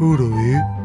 Who do you?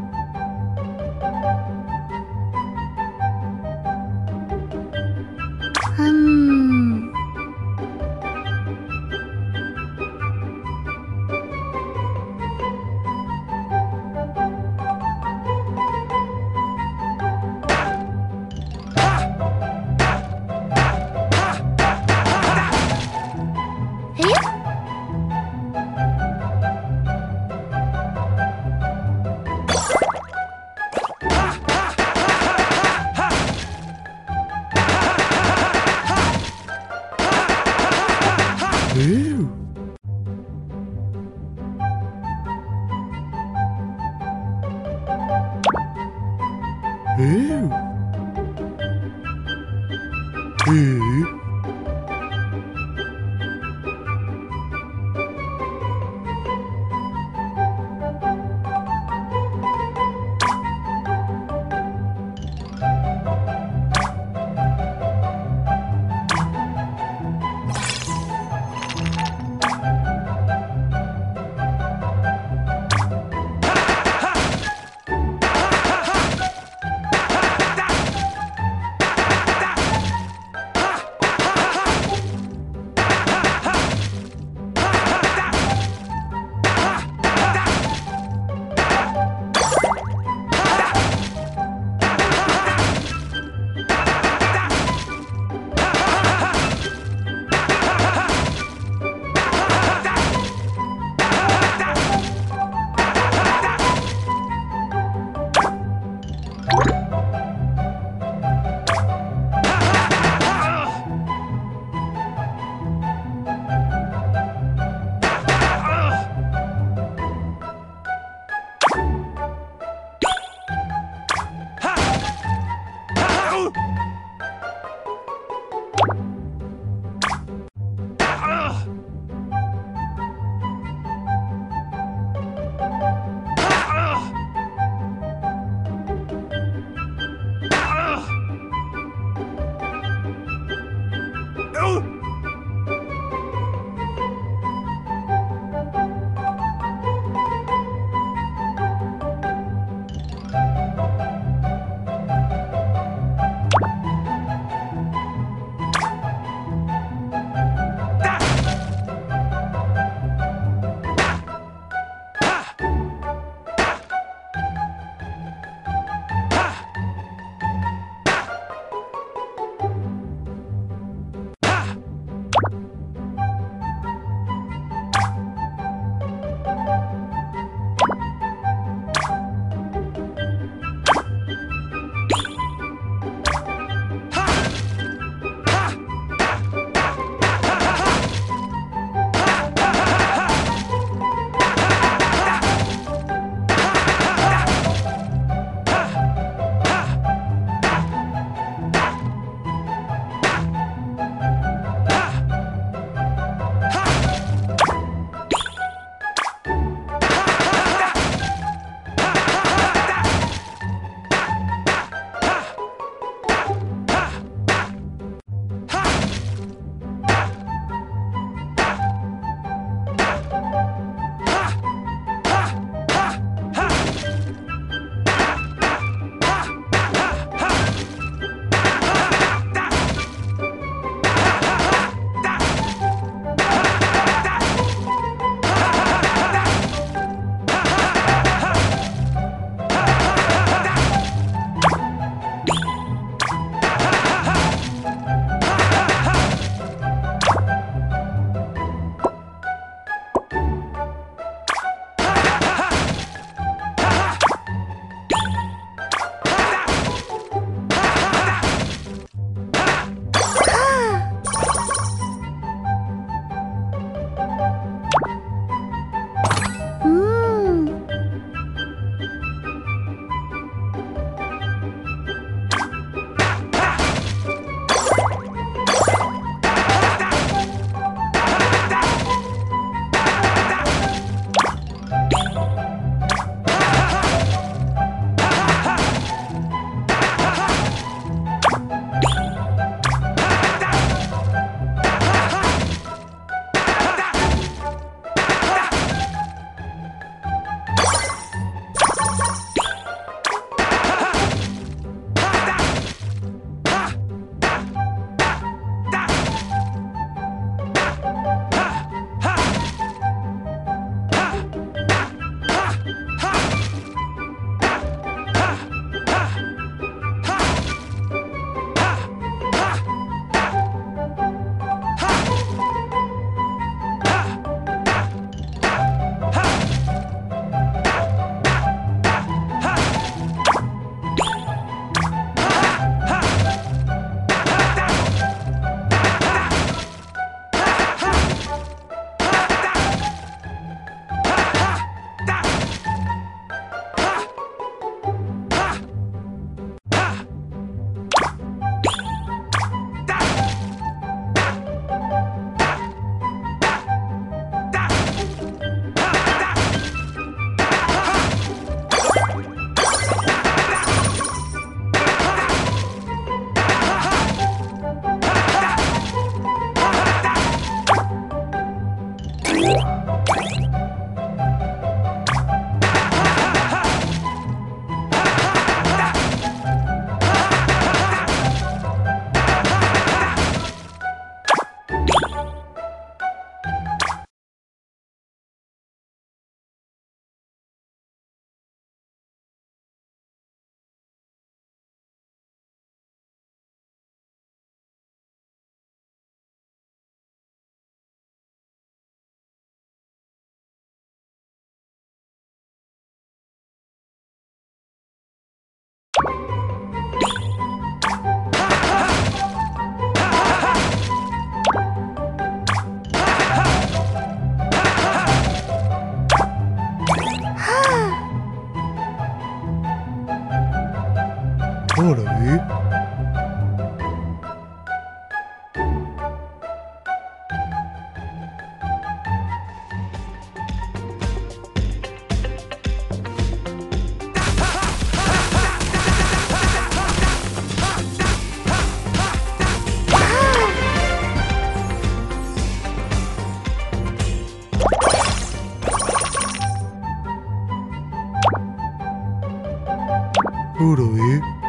Olha Hey?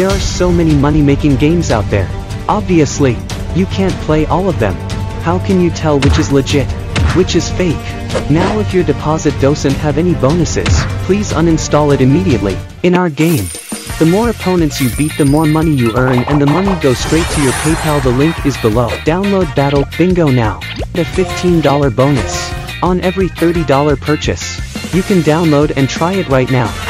There are so many money-making games out there. Obviously, you can't play all of them. How can you tell which is legit, which is fake? Now if your deposit doesn't have any bonuses, please uninstall it immediately. In our game, the more opponents you beat the more money you earn and the money goes straight to your PayPal the link is below. Download Battle Bingo now. A $15 bonus on every $30 purchase. You can download and try it right now.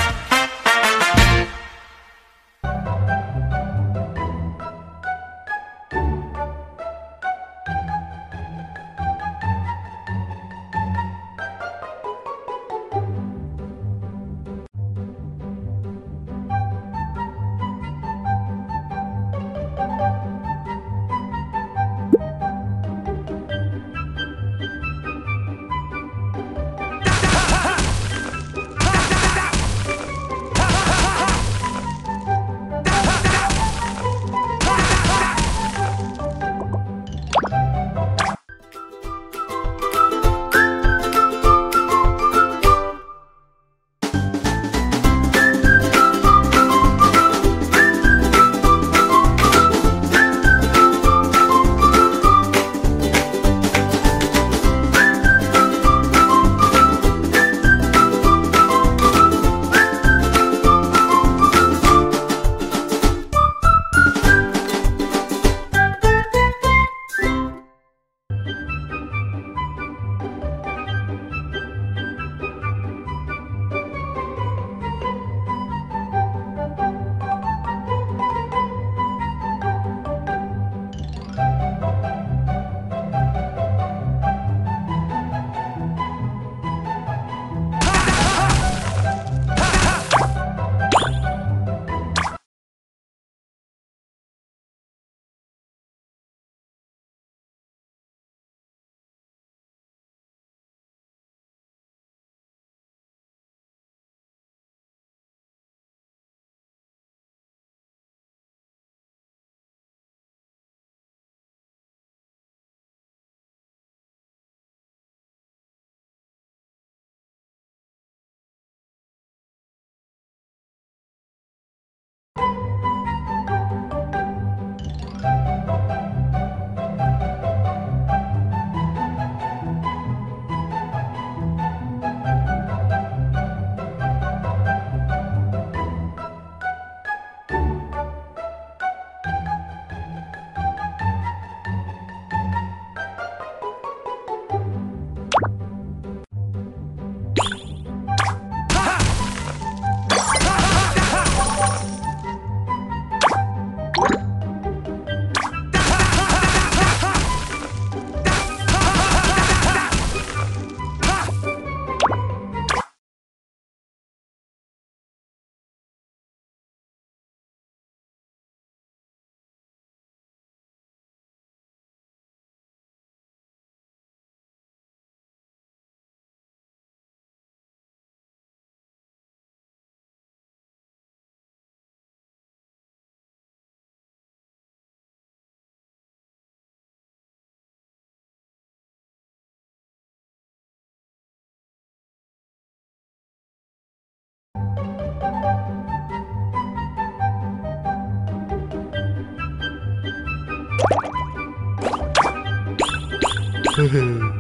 Huh?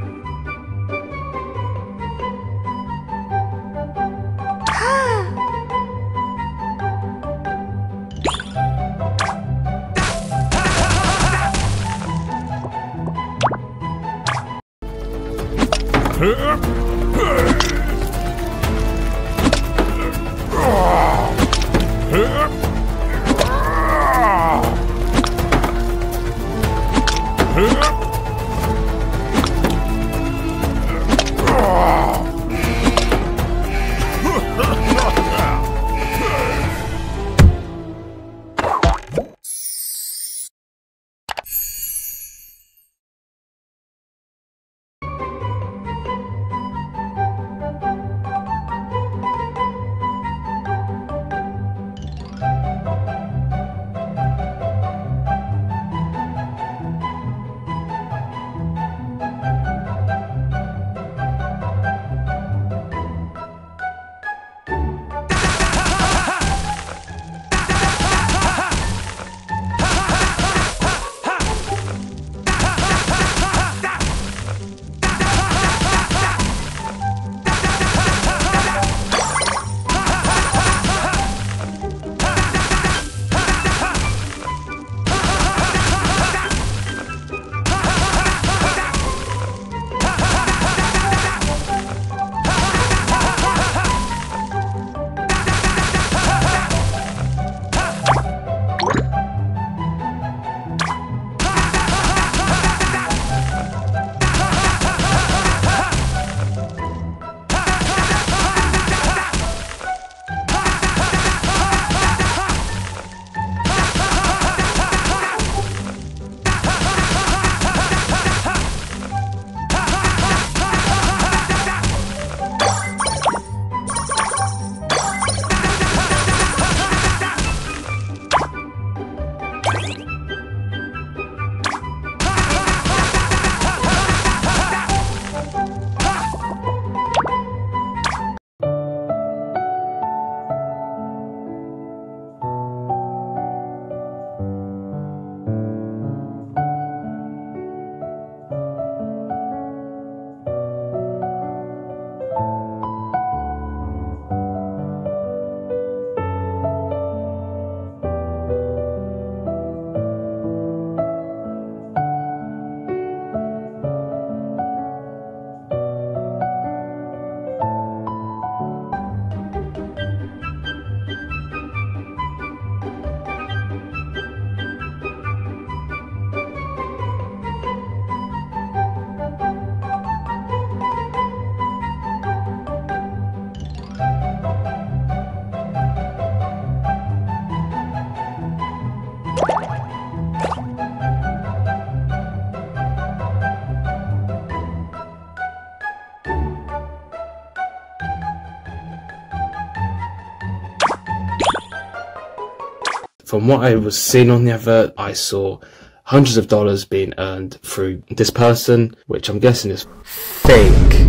From what I was seeing on the advert, I saw hundreds of dollars being earned through this person, which I'm guessing is Fake.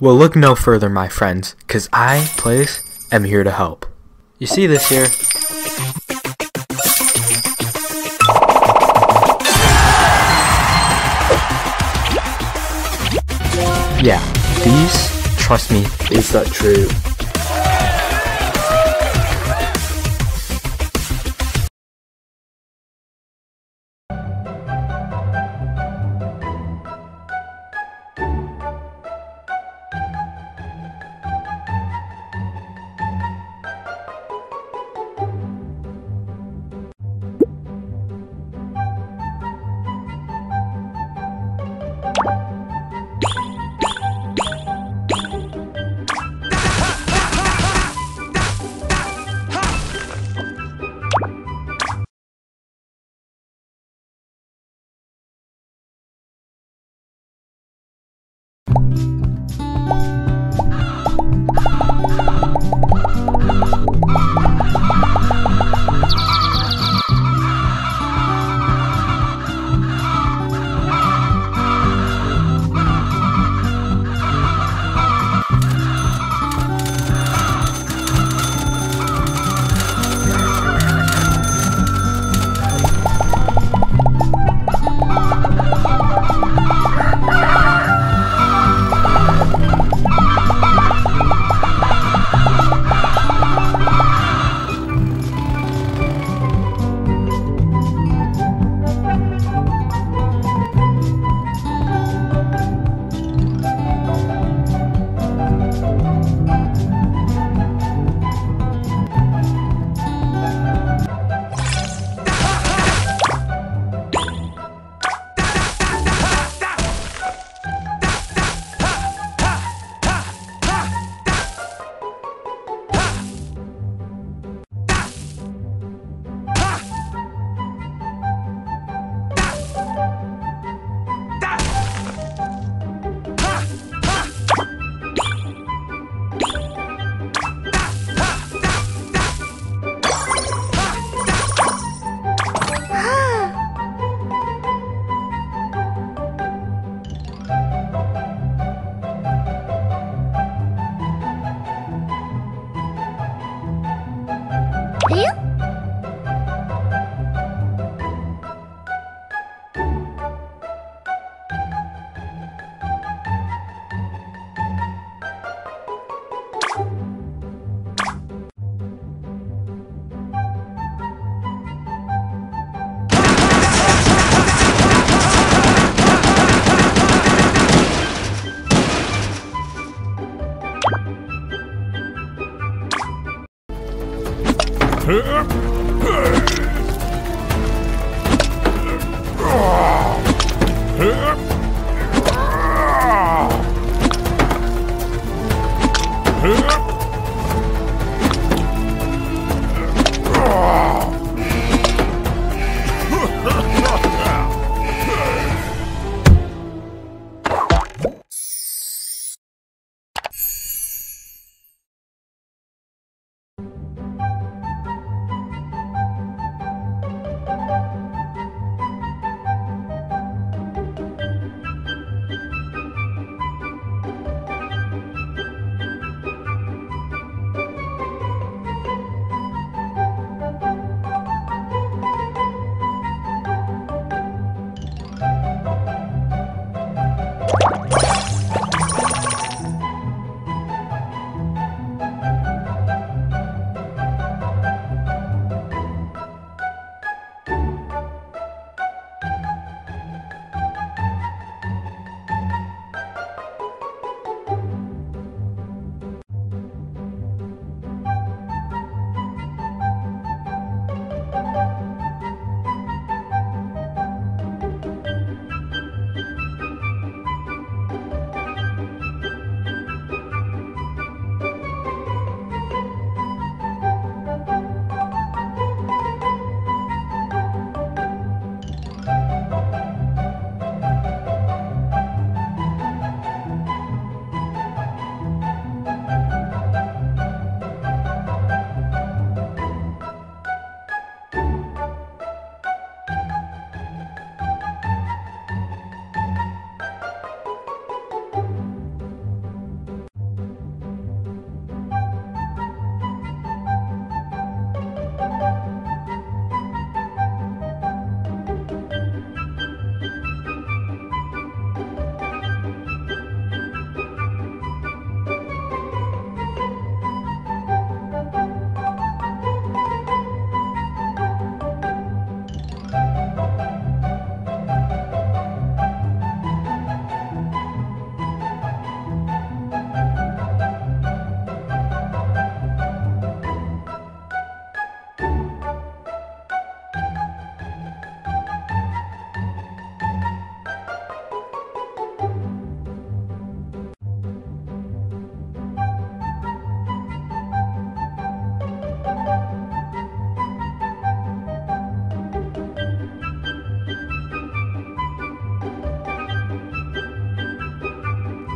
Well, look no further, my friends, because I, Place, am here to help. You see this here? Yeah, these, trust me, is that true?